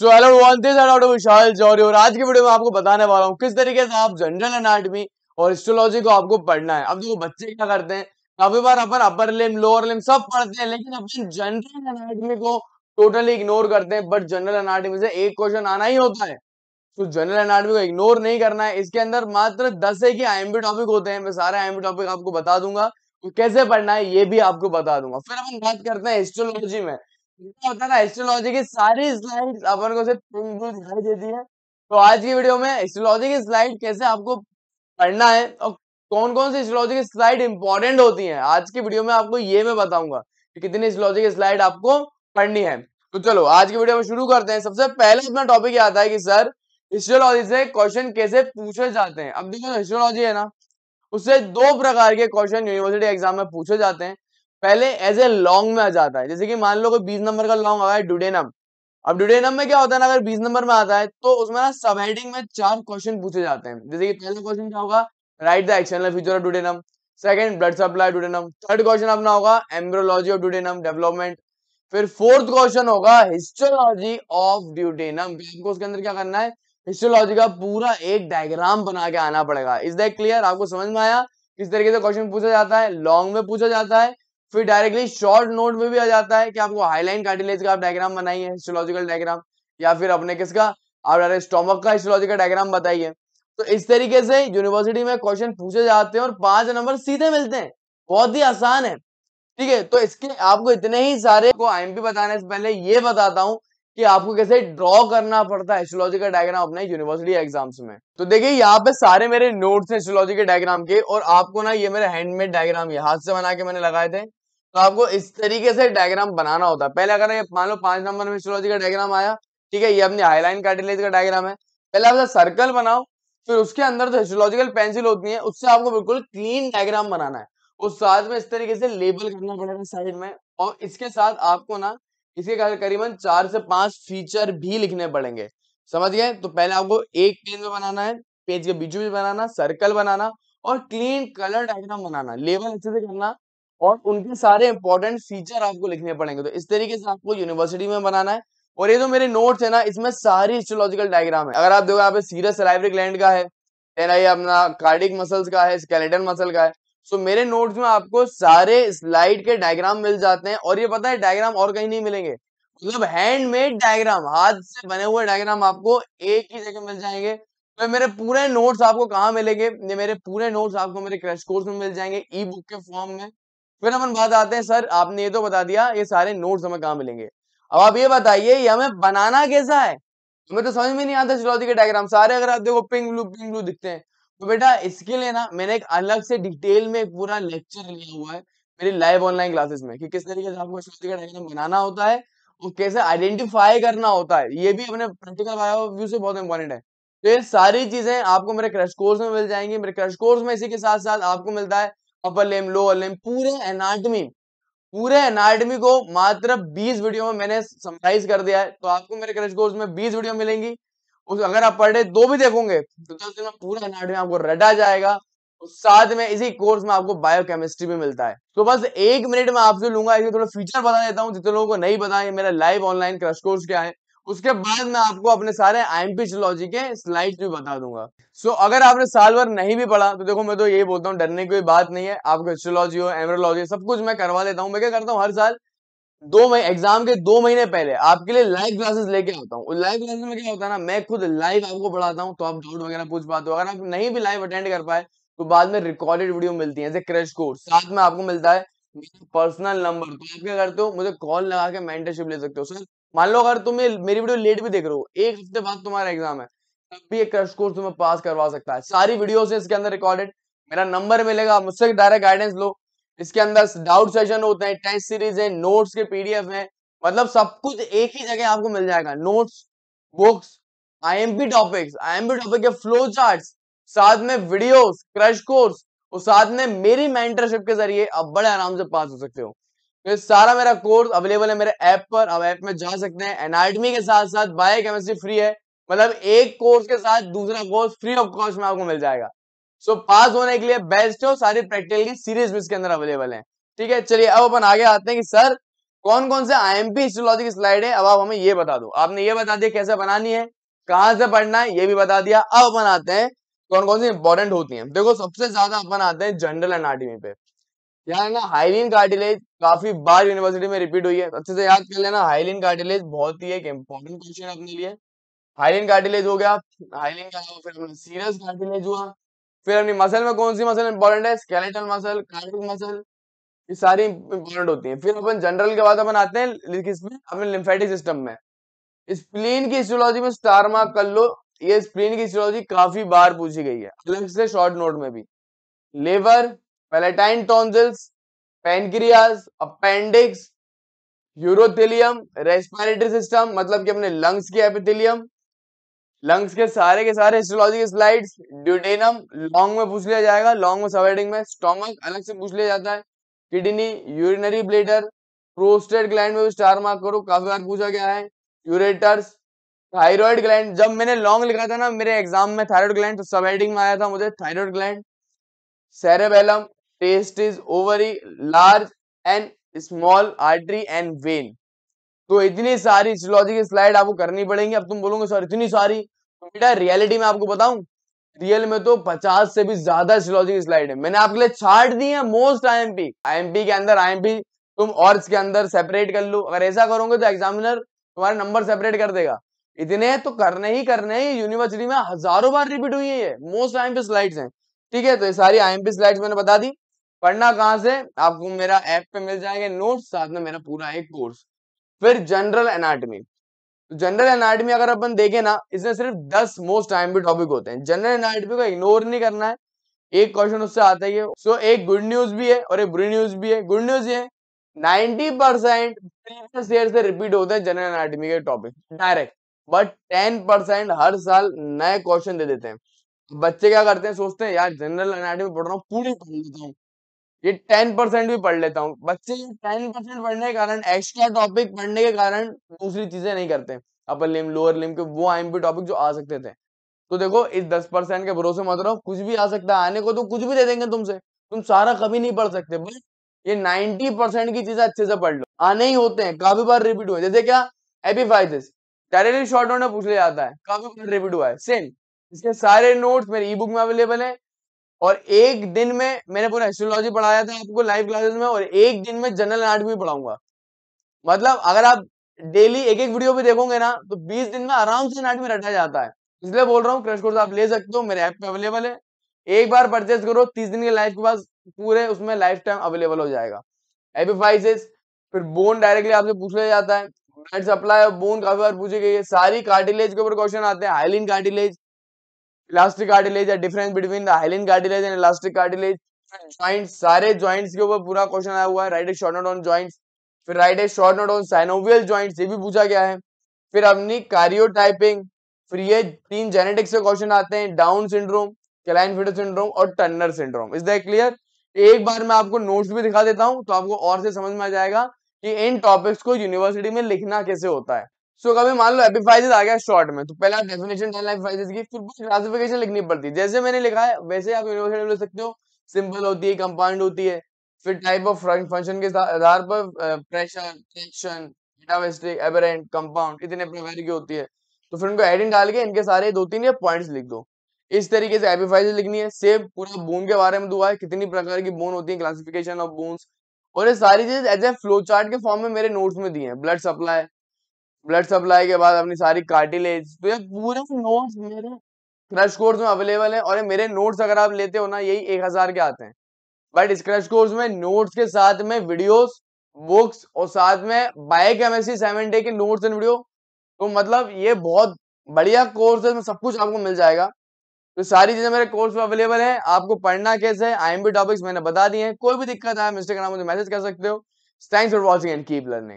So hello one विशाल जौहरी और आज की वीडियो में आपको बताने वाला हूँ किस तरीके से आप जनरल एनाटमी और हिस्टोलॉजी को आपको पढ़ना है। अब देखो, बच्चे क्या करते हैं? काफ़ी बार अपन अपर लिम लोअर लिम सब पढ़ते हैं, लेकिन अपन जनरल एनाटमी को टोटली इग्नोर करते हैं। बट जनरल एनाटमी से एक क्वेश्चन आना ही होता है। तो जनरल एनाटमी को इग्नोर नहीं करना है। इसके अंदर मात्र दस एक आईएमपी टॉपिक होते हैं। मैं सारे आईएमपी टॉपिक आपको बता दूँगा। तो कैसे पढ़ना है, ये भी आपको बता दूँगा। फिर अपन बात करते हैं हिस्टोलॉजी में। क्या होता ना एस्ट्रोलॉजी की सारी स्लाइड अपन को सिर्फ़ दिखाई देती है। तो आज की वीडियो में एस्ट्रोलॉजी की स्लाइड कैसे आपको पढ़ना है और कौन कौन सी एस्ट्रोलॉजी की स्लाइड इंपॉर्टेंट होती है, आज की वीडियो में आपको ये मैं बताऊँगा कितनी एस्ट्रोलॉजी की स्लाइड आपको पढ़नी है। तो चलो, आज की वीडियो में शुरू करते हैं। सबसे पहले अपना टॉपिक ये आता है कि सर हिस्ट्रोलॉजी से क्वेश्चन कैसे पूछे जाते हैं। अब देखो हिस्ट्रोलॉजी है ना, उससे दो प्रकार के क्वेश्चन यूनिवर्सिटी एग्ज़ाम में पूछे जाते हैं। पहले एज ए लॉन्ग में आ जाता है। जैसे कि मान लो कोई बीस नंबर का लॉन्ग आ है डुडेनम अब डुडेनम में क्या होता है ना, अगर बीस नंबर में आता है तो उसमें ना सब हेडिंग में चार क्वेश्चन पूछे जाते हैं। जैसे कि पहला क्वेश्चन क्या होगा? Write the external feature of duodenum second blood supply duodenum third question अपना होगा एम्ब्रोलॉजी ऑफ़ डुडेनम डेवलपमेंट फिर फोर्थ क्वेश्चन होगा हिस्टोलॉजी ऑफ़ ड्यूटेनम आपको उसके अंदर क्या करना है? हिस्टोलॉजी का पूरा एक डायग्राम बना के आना पड़ेगा। इज़ दैट क्लियर आपको समझ में आया? किस तरीके से क्वेश्चन पूछा जाता है? लॉन्ग में पूछा जाता है। फिर डायरेक्टली शॉर्ट नोट में भी आ जाता है कि आपको हाईलाइन कार्टिलेज का आप डायग्राम बनाइए हिस्टोलॉजिकल डायग्राम या फिर अपने किसका आप डायरेक्ट स्टोमक का हिस्टोलॉजिकल डायग्राम बताइए तो इस तरीके से यूनिवर्सिटी में क्वेश्चन पूछे जाते हैं और पाँच नंबर सीधे मिलते हैं। बहुत ही आसान है। ठीक है तो इसके आपको इतने ही सारे को आईएमपी बताने से पहले ये बताता हूँ कि आपको कैसे ड्रॉ करना पड़ता है एस्ट्रोलॉजिकल डायग्राम अपने यूनिवर्सिटी एग्ज़ाम्स में। तो देखिए, यहाँ पे सारे मेरे नोट्स हैं एस्ट्रोलॉजी के डायग्राम के और आपको ना ये मेरे हैंडमेड डायग्राम ये हाथ से बना के मैंने लगाए थे। तो आपको इस तरीके से डायग्राम बनाना होता है। पहले अगर ये मान लो पाँच नंबर में एस्ट्रोलॉजी का डायग्राम आया, ठीक है, ये अपनी हाईलाइन कार्टिलेज का डायग्राम है। पहले आप सर्कल बनाओ, फिर उसके अंदर जो हिस्टोलॉजिकल पेंसिल होती है, उससे आपको बिल्कुल क्लीन डायग्राम बनाना है। उस साथ में इस तरीके से लेबल करना पड़ेगा साइड में, और इसके साथ आपको ना, इसके करीबन चार से पाँच फीचर भी लिखने पड़ेंगे। समझ गए? तो पहले आपको एक पेज में बनाना है पेज के बीच में बनाना सर्कल बनाना, और क्लीन कलर डायग्राम बनाना। लेबल अच्छे से करना और उनके सारे इंपॉर्टेंट फीचर आपको लिखने पड़ेंगे। तो इस तरीके से आपको यूनिवर्सिटी में बनाना है। और ये जो मेरे नोट्स है ना, इसमें सारी हिस्टोलॉजिकल डायग्राम है। अगर आप देखो, यहाँ पे सीरियस सलाइवरी ग्लैंड का है देन ये अपना कार्डिक मसल्स का है स्केलेटन मसल का है। सो मेरे नोट्स में आपको सारे स्लाइड के डायग्राम मिल जाते हैं। और ये पता है डायग्राम और कहीं नहीं मिलेंगे। मतलब हैंडमेड डायग्राम हाथ से बने हुए डायग्राम आपको एक ही जगह मिल जाएँगे। तो मेरे पूरे नोट्स आपको कहाँ मिलेंगे? ये मेरे पूरे नोट्स आपको मेरे क्रैश कोर्स में मिल जाएँगे ई बुक के फॉर्म में। फिर हम बात आते हैं, सर, आपने ये तो बता दिया, ये सारे नोट्स हमें कहाँ मिलेंगे? अब आप ये बताइए, ये हमें बनाना कैसा है? हमें तो समझ में नहीं आता जियोलॉजी के डायग्राम सारे अगर आप देखो पिंक ब्लू पिंक ब्लू दिखते हैं। तो बेटा, इसके लिए ना, मैंने एक अलग से डिटेल में पूरा लेक्चर लिया हुआ है, मेरी लाइव ऑनलाइन क्लासेस में, कि किस तरीके से आपको जियोलॉजी का डायग्राम बनाना होता है और कैसे आइडेंटिफाई करना होता है। ये भी अपने प्रैक्टिकल व्यू से बहुत इंपॉर्टेंट है। तो ये सारी चीज़ें आपको मेरे क्रश कोर्स में मिल जाएँगी, मेरे क्रश कोर्स में इसी के साथ साथ आपको मिलता है। अपर लेम लोअर लेम पूरे एनाटमी पूरे एनाटमी को मात्र 20 वीडियो में मैंने समराइज कर दिया है। तो आपको मेरे क्रैश कोर्स में 20 वीडियो मिलेंगी। उस, अगर आप डे दो भी देखोगे तो दस दिन में पूरा एनाटमी आपको रटा जाएगा। और साथ में इसी कोर्स में आपको बायोकेमिस्ट्री भी मिलता है। तो बस एक मिनट में आपसे लूँगा, इसके थोड़ा फीचर बता देता हूँ, जितने लोगों को नहीं पता है, मेरा लाइव ऑनलाइन क्रश कोर्स क्या है। उसके बाद मैं आपको अपने सारे आईएमपी जियोलॉजी के स्लाइड भी बता दूँगा। सो so, अगर आपने साल भर नहीं भी पढ़ा तो देखो मैं तो यही बोलता हूँ डरने की कोई बात नहीं है। आपको हिस्टोलॉजी हो एमरोलॉजी सब कुछ मैं करवा देता हूँ। मैं क्या करता हूँ हर साल दो महीने एग्ज़ाम के दो महीने पहले आपके लिए लाइव क्लासेस लेके आता हूँ। लाइव क्लासेस में क्या होता है ना मैं खुद लाइव आपको पढ़ाता हूँ तो आप डाउट वगैरह पूछ पाते हो। अगर आप नहीं भी लाइव अटेंड कर पाए तो बाद में रिकॉर्डेड वीडियो मिलती है जैसे क्रैश कोर्स साथ में आपको मिलता है पर्सनल नंबर तो आप क्या करते हो मुझे कॉल लगा के मेंटरशिप ले सकते हो। सर मान लो अगर तुम्हें मेरी वीडियो लेट भी देख रहे हो, एक हफ़्ते बाद तुम्हारा एग्ज़ाम है, तब भी एक क्रश कोर्स तुम्हें पास करवा सकता है। सारी वीडियो से इसके अंदर रिकॉर्डेड मेरा नंबर मिलेगा, मुझसे डायरेक्ट गाइडेंस लो। इसके अंदर डाउट सेशन होते हैं टेस्ट सीरीज़ है नोट्स के पीडीएफ है मतलब सब कुछ एक ही जगह आपको मिल जाएगा। Notes books IMP topics IMP topic के फ्लो चार्ट्स साथ में वीडियोस क्रश कोर्स और साथ में मेरी मेंटरशिप के ज़रिए आप बड़े आराम से पास हो सकते हो। तो सारा मेरा कोर्स अवेलेबल है मेरे ऐप पर। अब ऐप में जा सकते हैं। एनाटमी के साथ साथ बायो केमिस्ट्री फ्री है। मतलब एक कोर्स के साथ दूसरा कोर्स फ्री ऑफ़ कॉस्ट में आपको मिल जाएगा। सो so, पास होने के लिए बेस्ट हो सारी प्रैक्टिकल की सीरीज़ भी इसके अंदर अवेलेबल है। ठीक है? चलिए अब अपन आगे आते हैं कि सर कौन कौन से आई एम पी हिस्टोलॉजी की स्लाइड है? अब आप हमें ये बता दो। आपने ये बता दिया कैसे बनानी है कहाँ से पढ़ना है ये भी बता दिया। अब अपन आते हैं कौन कौन सी इंपॉर्टेंट होती हैं। देखो सबसे ज़्यादा अपन आते हैं जनरल एनाटॉमी पे। यहाँ ना हाइलिन कार्टिलेज काफ़ी बार यूनिवर्सिटी में रिपीट हुई है। अच्छे से याद कर लेना हाइलिन कार्टिलेज बहुत ही एक इंपॉर्टेंट क्वेश्चन है अपने लिए। हाइलिन कार्टिलेज हो गया हाइलिन का फिर सीरस कार्टिलेज हुआ। फिर अपनी मसल में कौन सी मसल इंपॉर्टेंट है? स्केलेटल मसल कार्डिक मसल ये सारी इंपॉर्टेंट होती है। फिर अपन जनरल के बाद अपन आते हैं किसमें अपने लिम्फेटिक सिस्टम में। स्प्लीन की हिस्टोलॉजी में स्टार मार्क कर लो। ये स्प्लीन की हिस्टोलॉजी काफ़ी बार पूछी गई है। अलग से शॉर्ट नोट में भी। Liver palatine tonsils pancreas appendix urothelium respiratory system मतलब कि अपने लंग्स की एपिथिलियम लंग्स के सारे के सारे हिस्टोलॉजी स्लाइड्स ड्यूटेनम लॉन्ग में पूछ लिया जाएगा लॉन्ग में सबहेडिंग में स्टोमक अलग से पूछ लिया जाता है kidney urinary bladder prostate gland में भी स्टार मार्क करो, काफ़ी बार पूछा गया है यूरेटर्स थायराइड ग्लैंड जब मैंने लॉन्ग लिखा था ना, मेरे एग्ज़ाम में थायराइड ग्लैंड तो सब में आया था मुझे thyroid gland cerebellum testis ovary large and small artery and vein तो इतनी सारी हिस्टोलॉजी की स्लाइड आपको करनी पड़ेगी। अब तुम बोलोगे, सर, इतनी सारी? तो बेटा रियलिटी में आपको बताऊँ रियल में तो 50 से भी ज़्यादा हिस्टोलॉजी की स्लाइड है। मैंने आपके लिए चार्ट दी है मोस्ट आईएमपी आईएमपी के अंदर आईएमपी तुम और इसके अंदर सेपरेट कर लो। अगर ऐसा करोगे तो एग्जामिनर तुम्हारे नंबर सेपरेट कर देगा। इतने तो करने ही करने ही। यूनिवर्सिटी में हज़ारों बार रिपीट हुई है मोस्ट आईएमपी स्लाइड्स हैं। ठीक है तो ये सारी आईएमपी स्लाइड्स मैंने बता दी। पढ़ना कहाँ से? आपको मेरा ऐप पे मिल जाएँगे नोट्स साथ में मेरा पूरा एक कोर्स फिर जनरल एनाटमी जनरल एनाटमी अगर अपन देखें ना, इसमें सिर्फ़ दस मोस्ट आईएमपी टॉपिक होते हैं। जनरल एनाटमी को इग्नोर नहीं करना है। एक क्वेश्चन उससे आता ही है। सो एक गुड न्यूज़ भी है और एक बुरी न्यूज़ भी है। गुड न्यूज़ ये नाइनटी परसेंट प्रीवियस ईयर से रिपीट होते हैं जनरल एनाटमी के topic direct but ten percent हर साल नए क्वेश्चन दे देते हैं। बच्चे क्या करते हैं? सोचते हैं, यार जनरल एनाटमी पढ़ रहा हूँ, पूरी पढ़ लेता हूँ। ये टेन परसेंट भी पढ़ लेता हूँ। बच्चे ये टेन परसेंट पढ़ने के कारण एक्स्ट्रा टॉपिक पढ़ने के कारण दूसरी चीज़ें नहीं करते। अपर लिम लोअर लिम के वो आई टॉपिक जो आ सकते थे। तो देखो, इस दस परसेंट के भरोसे मत रहो। कुछ भी आ सकता है, आने को तो कुछ भी दे देंगे तुमसे। तुम सारा कभी नहीं पढ़ सकते बट ये नाइनटी परसेंट की चीज़ें अच्छे से पढ़ लो। आने ही होते हैं, काफ़ी बार रिपीट हुए जैसे क्या? एपीफाइसिस डायरेक्टली शॉर्ट नोट में पूछ लिया जाता है। काफ़ी बार रिपीट हुआ है। सेम इसके सारे नोट्स मेरे ई बुक में अवेलेबल है। और एक दिन में मैंने पूरा एस्ट्रोलॉजी पढ़ाया था आपको लाइव क्लासेस में, और एक दिन में जनरल एनाटॉमी पढ़ाऊँगा। मतलब अगर आप डेली एक एक वीडियो भी देखोगे ना तो 20 दिन में आराम से एनाटॉमी रटा जाता है। इसलिए बोल रहा हूँ क्रैश कोर्स आप ले सकते हो, मेरे ऐप पे अवेलेबल है। एक बार परचेज करो, तीस दिन के लाइफ के पास पूरे उसमें लाइफ टाइम अवेलेबल हो जाएगा। एपिफाइसिस फिर बोन डायरेक्टली आपसे पूछ लिया जाता है। ब्लड सप्लाई ऑफ़ बोन काफ़ी बार पूछी गई है। सारी कार्टिलेज के ऊपर क्वेश्चन आते हैं हाइलिन कार्टिलेज इलास्टिक कार्टिलेज या difference between the hyaline cartilage and elastic cartilage joints सारे जॉइंट्स के ऊपर पूरा क्वेश्चन आया हुआ है write short note on joints फिर write short note on synovial joints ये भी पूछा गया है। फिर अपनी कार्योटाइपिंग फिर ये तीन जेनेटिक्स के क्वेश्चन आते हैं Down syndrome Klinefelter syndrome और Turner syndrome is that clear एक बार मैं आपको नोट्स भी दिखा देता हूँ तो आपको और से समझ में आ जाएगा कि इन टॉपिक्स को यूनिवर्सिटी में लिखना कैसे होता है। सो so, कभी मान लो एपिफाइजेस आ गया शॉर्ट में तो पहला डेफिनेशन डालना एपिफाइजेस की फिर क्लासिफिकेशन लिखनी पड़ती है। जैसे मैंने लिखा है वैसे आप यूनिवर्सिटी में लिख सकते हो। सिंपल होती है कंपाउंड होती है। फिर टाइप ऑफ़ फ़ंक्शन के आधार पर प्रेशर ट्रेक्शन मेटावेस्टिक एबरेंट कंपाउंड इतने प्रकार की होती है। तो फिर उनको एडिंग डाल के इनके सारे दो तीन या पॉइंट्स लिख दो। इस तरीके से एपिफाइजेस लिखनी है। सेम पूरा बोन के बारे में दुआ है कितनी प्रकार की बोन होती है क्लासिफिकेशन ऑफ़ बोन्स और ये सारी चीज़ एज ए फ्लो चार्ट के फॉर्म में मेरे नोट्स में दी है। ब्लड सप्लाई ब्लड सप्लाई के बाद अपनी सारी कार्टिलेज तो ये पूरे नोट्स मेरे क्रश कोर्स में अवेलेबल है और ये मेरे नोट्स अगर आप लेते हो ना, यही एक हज़ार के आते हैं। बट इस क्रश कोर्स में नोट्स के साथ में वीडियोस बुक्स और साथ में बायोकेमिस्ट्री सेवन डे के नोट्स एंड वीडियो तो मतलब ये बहुत बढ़िया कोर्स है सब कुछ आपको मिल जाएगा। तो सारी चीज़ें मेरे कोर्स में अवेलेबल है, आपको पढ़ना कैसे है आई टॉपिक्स मैंने बता दिए हैं, कोई भी दिक्कत है इंस्टाग्राम मुझे मैसेज कर सकते हो। Thanks for watching and keep learning